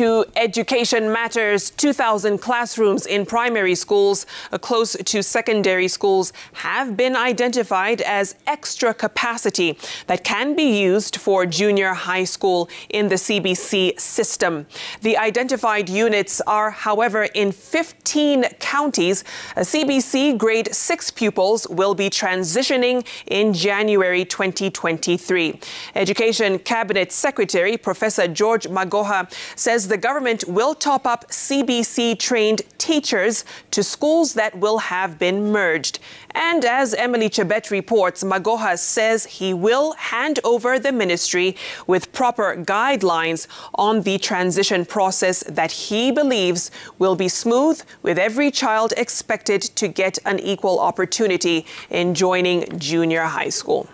To Education Matters, 2,000 classrooms in primary schools uh, close to secondary schools have been identified as extra capacity that can be used for junior high school in the CBC system. The identified units are, however, in 15 counties. Uh, CBC grade 6 pupils will be transitioning in January 2023. Education Cabinet Secretary Professor George Magoha says the government will top up CBC trained teachers to schools that will have been merged. And as Emily Chebet reports, Magoha says he will hand over the ministry with proper guidelines on the transition process that he believes will be smooth, with every child expected to get an equal opportunity in joining junior high school.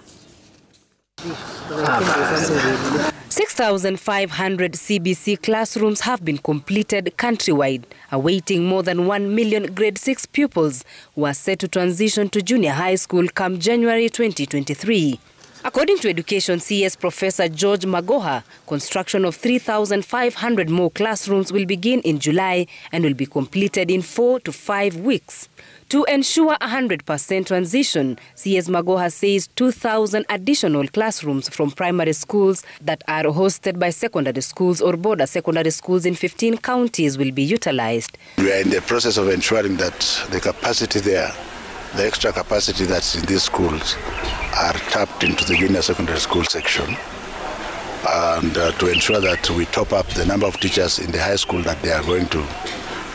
6,500 CBC classrooms have been completed countrywide, awaiting more than 1 million grade 6 pupils who are set to transition to junior high school come January 2023. According to Education CS Professor George Magoha, construction of 3,500 more classrooms will begin in July and will be completed in four to five weeks. To ensure 100% transition, CS Magoha says 2,000 additional classrooms from primary schools that are hosted by secondary schools or border secondary schools in 15 counties will be utilized. We are in the process of ensuring that the capacity there, the extra capacity that's in these schools, are tapped into the junior secondary school section and uh, to ensure that we top up the number of teachers in the high school that they are going to,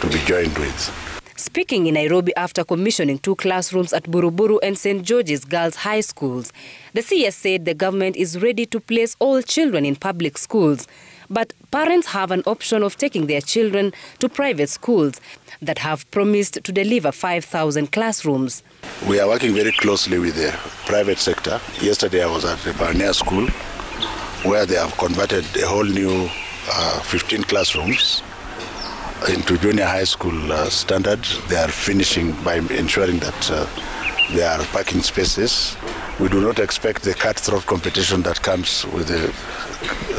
to be joined with. Speaking in Nairobi after commissioning two classrooms at Buruburu and St. George's Girls High Schools, the CS said the government is ready to place all children in public schools. But parents have an option of taking their children to private schools that have promised to deliver 5,000 classrooms. We are working very closely with the private sector. Yesterday I was at the Pioneer School where they have converted a whole new uh, 15 classrooms into junior high school uh, standard. They are finishing by ensuring that uh, there are parking spaces. We do not expect the cutthroat competition that comes with the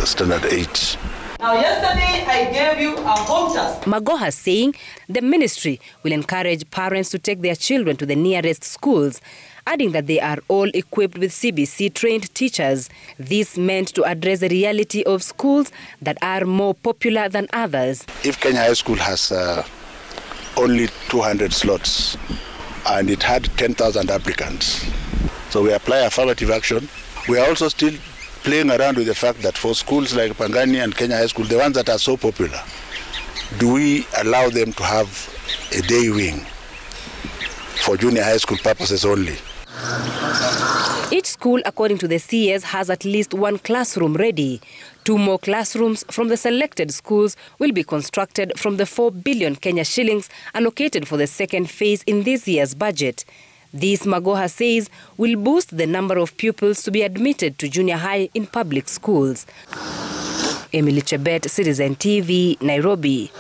standard 8. Now, yesterday I gave you a home task. Magoha saying the ministry will encourage parents to take their children to the nearest schools, adding that they are all equipped with CBC trained teachers. This meant to address the reality of schools that are more popular than others. If Kenya High School has uh, only 200 slots and it had 10,000 applicants, so we apply affirmative action. We are also still playing around with the fact that for schools like Pangani and Kenya High School, the ones that are so popular, do we allow them to have a day wing for junior high school purposes only? Each school, according to the CS, has at least one classroom ready. Two more classrooms from the selected schools will be constructed from the 4 billion Kenya shillings allocated for the second phase in this year's budget. This, Magoha says, will boost the number of pupils to be admitted to junior high in public schools. Emily Chebet, Citizen TV, Nairobi.